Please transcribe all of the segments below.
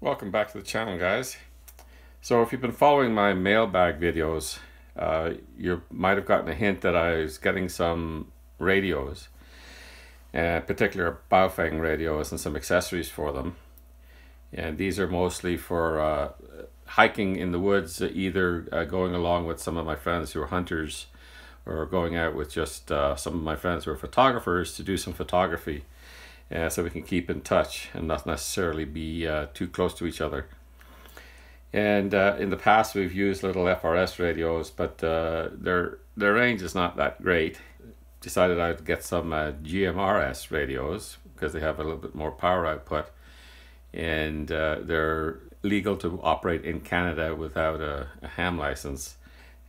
Welcome back to the channel guys. So if you've been following my mailbag videos, uh, you might have gotten a hint that I was getting some radios, in particular Baofeng radios and some accessories for them. And these are mostly for uh, hiking in the woods, either uh, going along with some of my friends who are hunters or going out with just uh, some of my friends who are photographers to do some photography uh, so we can keep in touch and not necessarily be uh, too close to each other. And uh, in the past, we've used little FRS radios, but uh, their their range is not that great. Decided I'd get some uh, GMRS radios because they have a little bit more power output, and uh, they're legal to operate in Canada without a, a, ham license.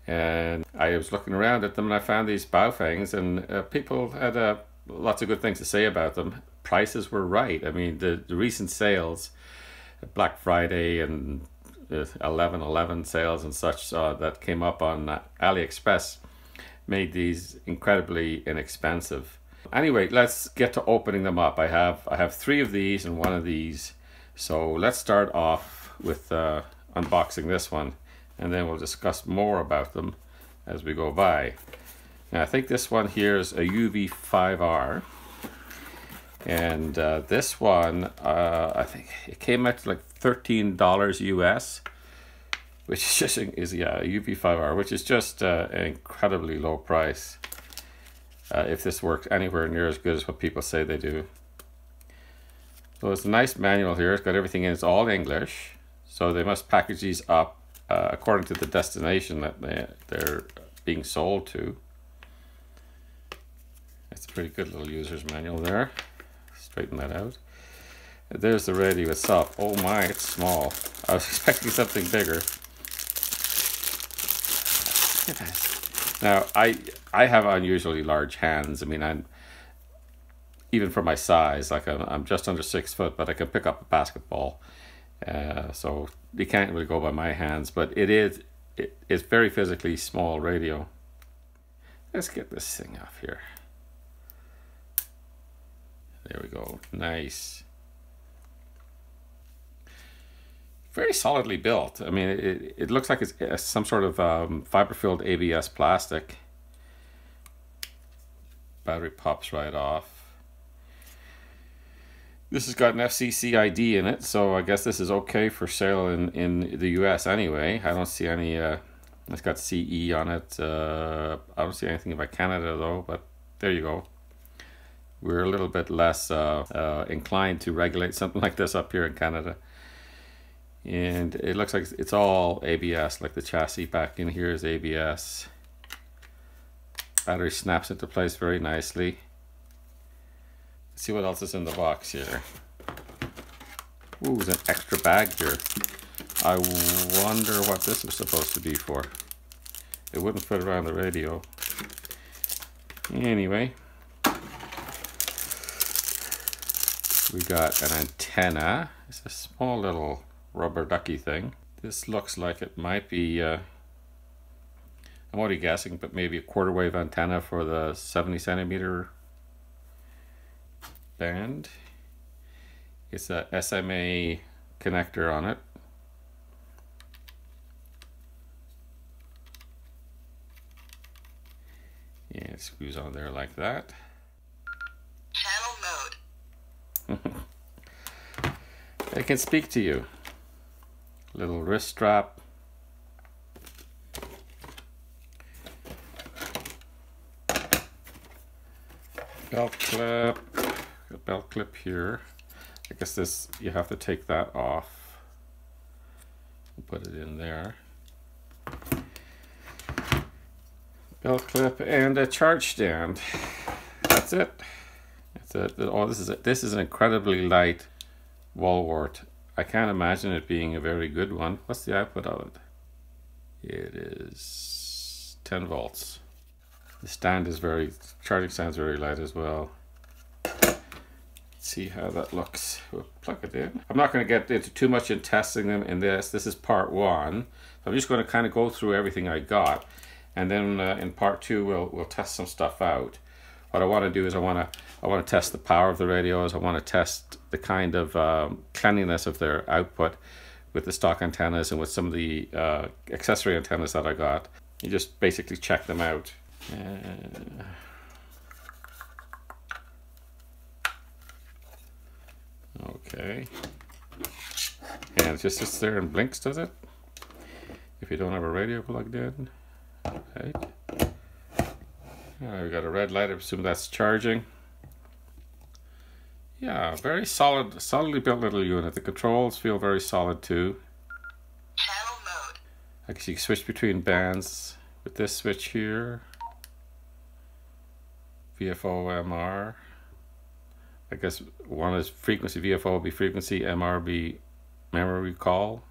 And I was looking around at them, and I found these Baofengs, and people had lots of good things to say about them prices were right. I mean, the, the recent sales, Black Friday and 11 11 sales and such uh, that came up on AliExpress made these incredibly inexpensive. Anyway, let's get to opening them up. I have I have three of these and one of these. So let's start off with uh, unboxing this one and then we'll discuss more about them as we go by. Now I think this one here is a UV5R and uh, this one, uh, I think it came out to like thirteen dollars US, which is just is yeah UV5R, which is just uh, an incredibly low price. Uh, if this works anywhere near as good as what people say they do. So it's a nice manual here. It's got everything in. It's all English, so they must package these up uh, according to the destination that they they're being sold to. It's a pretty good little user's manual there straighten that out. There's the radio itself. Oh my, it's small. I was expecting something bigger. Now, I I have unusually large hands. I mean, I'm even for my size, like I'm, I'm just under six foot, but I can pick up a basketball. Uh, so you can't really go by my hands, but it is it, it's very physically small radio. Let's get this thing off here. There we go. Nice. Very solidly built. I mean, it, it looks like it's some sort of um, fiber-filled ABS plastic. Battery pops right off. This has got an FCC ID in it, so I guess this is okay for sale in, in the US anyway. I don't see any, uh, it's got CE on it. Uh, I don't see anything about Canada though, but there you go we're a little bit less uh, uh, inclined to regulate something like this up here in Canada. And it looks like it's all ABS, like the chassis back in here is ABS. Battery snaps into place very nicely. Let's see what else is in the box here. Ooh, there's an extra bag here. I wonder what this was supposed to be for. It wouldn't fit around the radio. Anyway, we got an antenna. It's a small little rubber ducky thing. This looks like it might be, uh, I'm already guessing, but maybe a quarter wave antenna for the 70 centimeter band. It's a SMA connector on it. Yeah, it screws on there like that. Can speak to you. Little wrist strap. Belt clip. A belt clip here. I guess this, you have to take that off. Put it in there. Belt clip and a charge stand. That's it. That's it. Oh, this is a, this is an incredibly light wall wart. I can't imagine it being a very good one. What's the output of it? It is 10 volts. The stand is very, charging stand is very light as well. Let's see how that looks. We'll plug it in. I'm not going to get into too much in testing them in this. This is part one. I'm just going to kind of go through everything I got. And then uh, in part two, we'll, we'll test some stuff out. What I want to do is I want to I want to test the power of the radios. I want to test the kind of um, cleanliness of their output with the stock antennas and with some of the uh, accessory antennas that I got. You just basically check them out. Uh, okay. And it just sits there and blinks, does it? If you don't have a radio plugged in. Right. Right, we got a red light, I assume that's charging. Yeah, very solid, solidly built little unit. The controls feel very solid too. Channel mode. I guess you can switch between bands with this switch here. VFO MR. I guess one is frequency VFO will be frequency, MR be memory recall.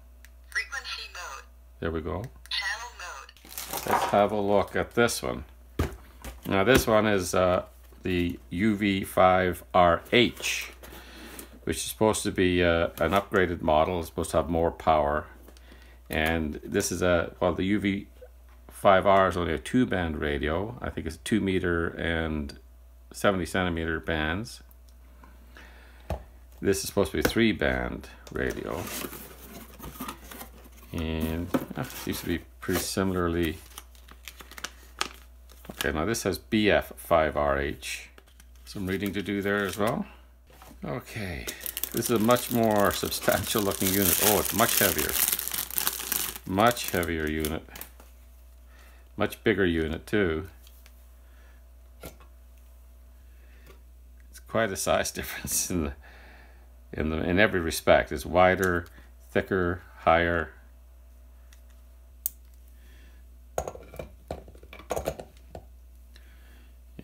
Frequency mode. There we go. Channel mode. Let's have a look at this one. Now this one is uh, the UV5RH, which is supposed to be uh, an upgraded model. It's supposed to have more power. And this is a, well, the UV5R is only a two band radio. I think it's two meter and 70 centimeter bands. This is supposed to be a three band radio. And uh, seems to be pretty similarly Okay, now this has BF5RH. Some reading to do there as well. Okay, this is a much more substantial looking unit. Oh, it's much heavier. Much heavier unit. Much bigger unit too. It's quite a size difference in the in the in every respect. It's wider, thicker, higher.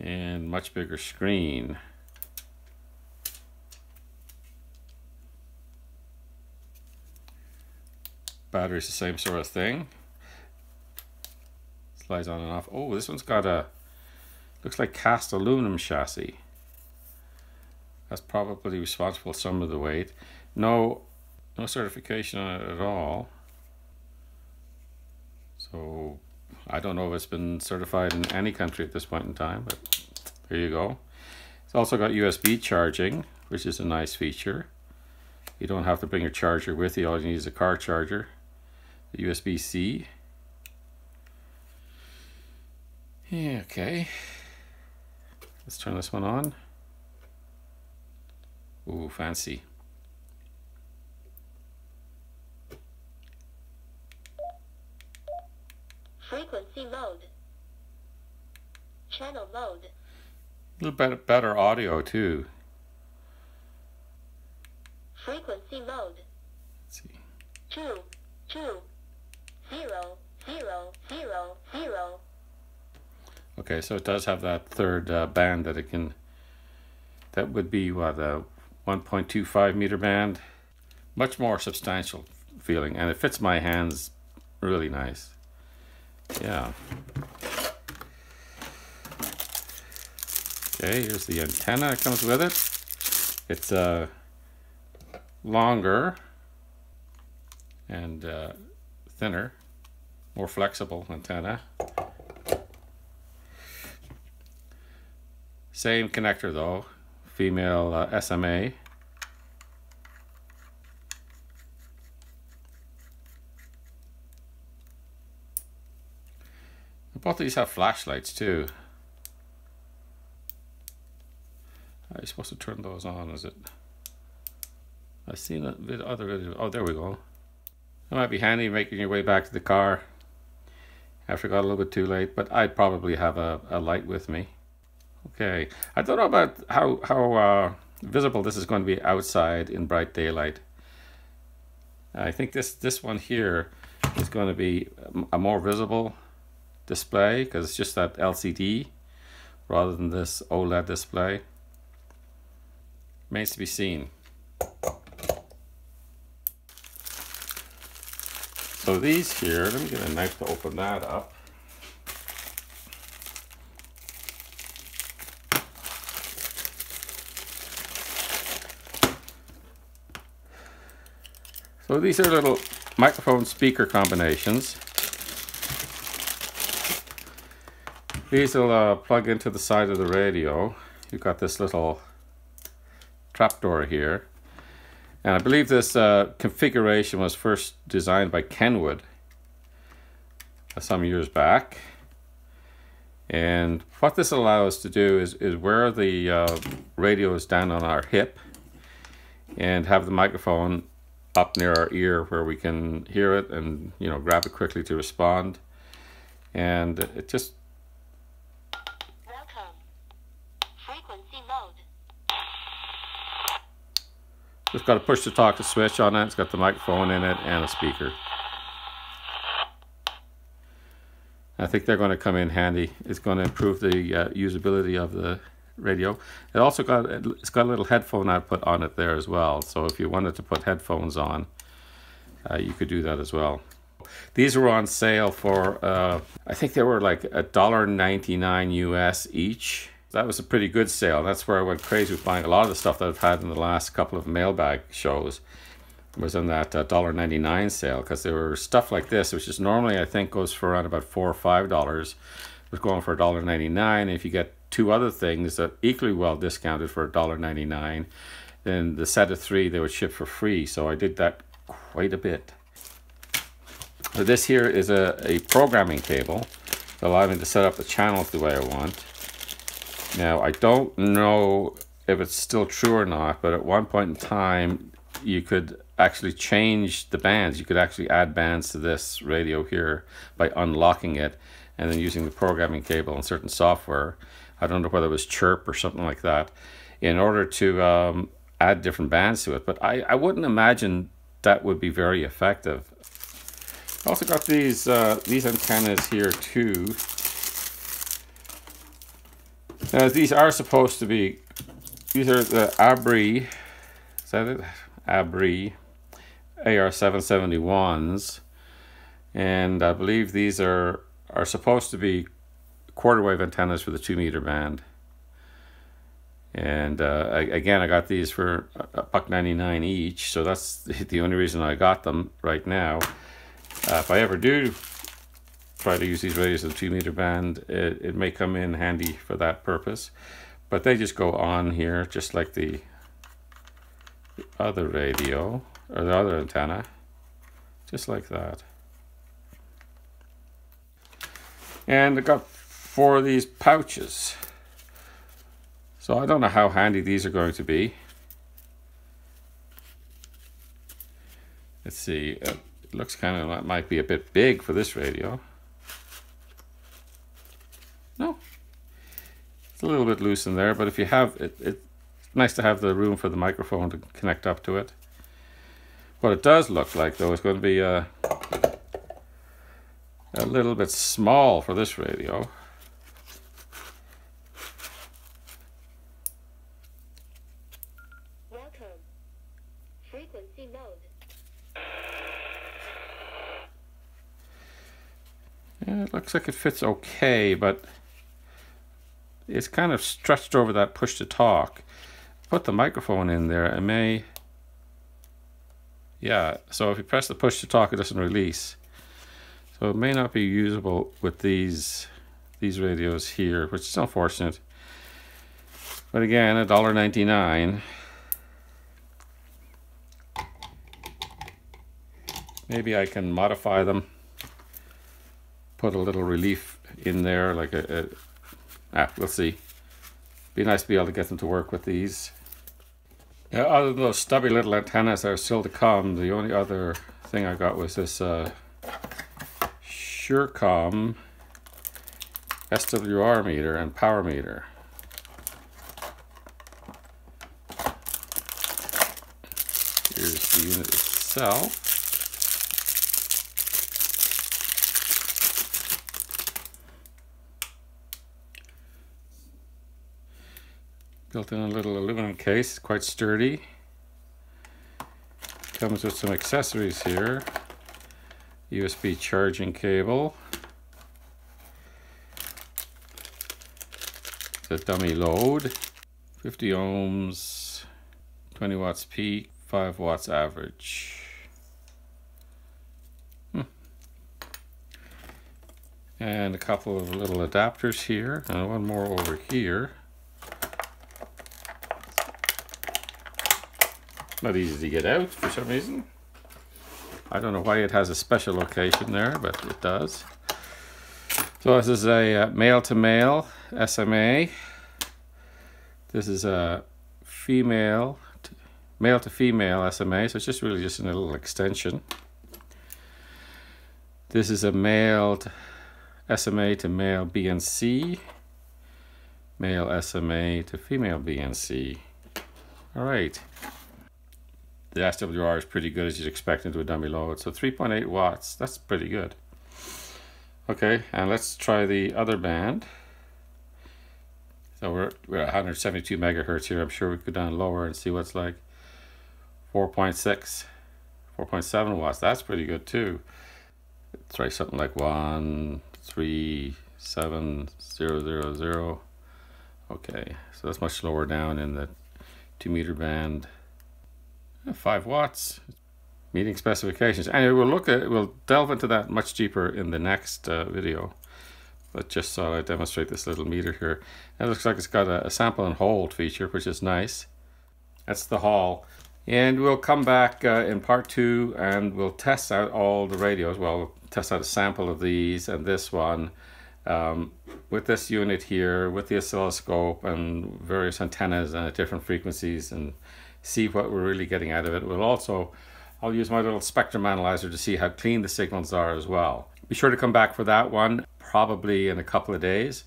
and much bigger screen. Battery's the same sort of thing. Slides on and off. Oh, this one's got a, looks like cast aluminum chassis. That's probably responsible for some of the weight. No, no certification on it at all. So I don't know if it's been certified in any country at this point in time, but there you go. It's also got USB charging, which is a nice feature. You don't have to bring your charger with you, all you need is a car charger. The USB-C. Yeah, okay. Let's turn this one on. Ooh, fancy. Frequency mode. Channel mode. A little bit better audio too. Frequency mode. Let's see. Two, two, zero, zero, zero, zero. Okay, so it does have that third uh, band that it can. That would be what a 1.25 meter band. Much more substantial feeling, and it fits my hands really nice. Yeah. Okay, here's the antenna that comes with it. It's uh, longer and uh, thinner, more flexible antenna. Same connector though, female uh, SMA. Both of these have flashlights too. Are you supposed to turn those on, is it? I've seen a bit other. Oh, there we go. It might be handy making your way back to the car. After got a little bit too late, but I'd probably have a, a light with me. Okay, I don't know about how, how uh, visible this is going to be outside in bright daylight. I think this, this one here is going to be a more visible display because it's just that LCD rather than this OLED display. Remains to be seen. So these here, let me get a knife to open that up. So these are little microphone speaker combinations. These will uh, plug into the side of the radio. You've got this little trapdoor here. And I believe this uh, configuration was first designed by Kenwood uh, some years back. And what this allows us to do is, is wear the uh, is down on our hip and have the microphone up near our ear where we can hear it and you know grab it quickly to respond and it just Welcome. Frequency mode. Just got a push to talk to switch on it it's got the microphone in it and a speaker I think they're going to come in handy it's going to improve the uh, usability of the radio. It also got it's got a little headphone output on it there as well. So if you wanted to put headphones on, uh, you could do that as well. These were on sale for uh, I think they were like a dollar ninety nine US each. That was a pretty good sale. That's where I went crazy with buying a lot of the stuff that I've had in the last couple of mailbag shows. Was in that uh, dollar ninety nine sale because there were stuff like this, which is normally I think goes for around about four or five dollars, was going for a dollar ninety nine. If you get two other things that equally well discounted for $1.99. Then the set of three they would ship for free. So I did that quite a bit. So this here is a, a programming cable that allows me to set up the channels the way I want. Now I don't know if it's still true or not, but at one point in time you could actually change the bands. You could actually add bands to this radio here by unlocking it and then using the programming cable and certain software I don't know whether it was Chirp or something like that, in order to um, add different bands to it. But I, I wouldn't imagine that would be very effective. Also got these uh, these antennas here too. Now these are supposed to be, these are the Abbree, is that it? Abbree AR771s. And I believe these are, are supposed to be quarter wave antennas for the two meter band. And uh, I, again, I got these for a buck 99 each, so that's the only reason I got them right now. Uh, if I ever do try to use these radios in the two meter band, it, it may come in handy for that purpose. But they just go on here, just like the, the other radio, or the other antenna, just like that. And I got four of these pouches. So I don't know how handy these are going to be. Let's see, uh, it looks kind of like might be a bit big for this radio. No, it's a little bit loose in there, but if you have it, it's nice to have the room for the microphone to connect up to it. What it does look like though is going to be a, a little bit small for this radio. Welcome. Frequency mode. Yeah, it looks like it fits okay, but it's kind of stretched over that push to talk. Put the microphone in there, it may... Yeah, so if you press the push to talk, it doesn't release. So it may not be usable with these these radios here, which is unfortunate. But again, $1.99. Maybe I can modify them put a little relief in there, like a, a ah, we'll see. Be nice to be able to get them to work with these. Yeah, other than those stubby little antennas that are still to come, the only other thing I got was this uh, Surecom SWR meter and power meter. Here's the unit itself. Built in a little aluminum case, quite sturdy. Comes with some accessories here. USB charging cable. The dummy load. 50 ohms, 20 watts peak, 5 watts average. Hmm. And a couple of little adapters here, and one more over here. Not easy to get out for some reason. I don't know why it has a special location there, but it does. So this is a uh, male-to-male SMA. This is a female, to, male to female SMA, so it's just really just a little extension. This is a male SMA to male BNC, male SMA to female BNC. All right. The SWR is pretty good as you'd expect into a dummy load. So 3.8 watts, that's pretty good. Okay, and let's try the other band. So we're, we're at 172 megahertz here. I'm sure we could go down lower and see what's like 4.6, 4.7 watts. That's pretty good too. Let's try something like one, three, seven, zero, zero, zero. Okay, so that's much lower down in the two meter band. Five watts, meeting specifications. Anyway, we'll look at, we'll delve into that much deeper in the next uh, video. But just so I demonstrate this little meter here. It looks like it's got a, a sample and hold feature, which is nice. That's the Hall. And we'll come back uh, in part two and we'll test out all the radios. Well, we'll test out a sample of these and this one um, with this unit here, with the oscilloscope and various antennas and at different frequencies and see what we're really getting out of it. We'll also, I'll use my little spectrum analyzer to see how clean the signals are as well. Be sure to come back for that one, probably in a couple of days.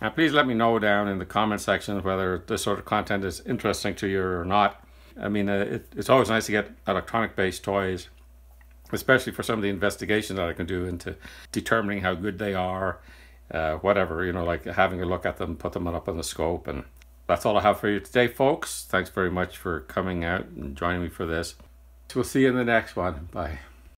And please let me know down in the comment section whether this sort of content is interesting to you or not. I mean, uh, it, it's always nice to get electronic based toys, especially for some of the investigation that I can do into determining how good they are, uh, whatever, you know, like having a look at them, put them up on the scope. And that's all I have for you today, folks. Thanks very much for coming out and joining me for this. We'll see you in the next one. Bye.